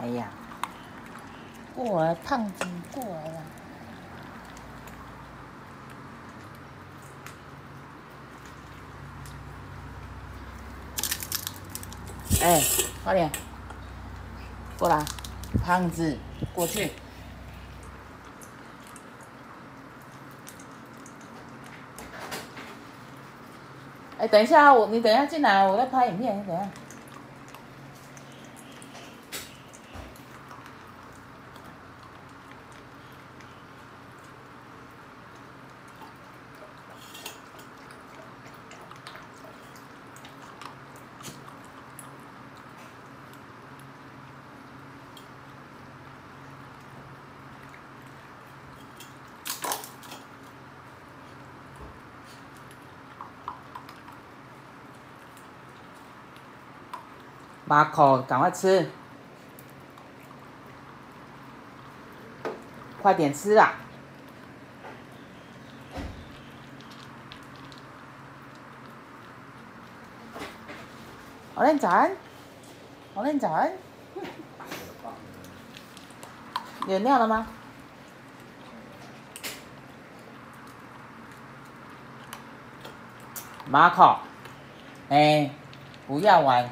哎呀，过来，胖子过来了。哎，快点，过来，胖子，过去。哎，等一下，我你等一下进来，我在拍影片，你等一下。马口，赶快吃，快点吃啊！我练早安，我练早安，有尿了吗？马口，哎，不要玩。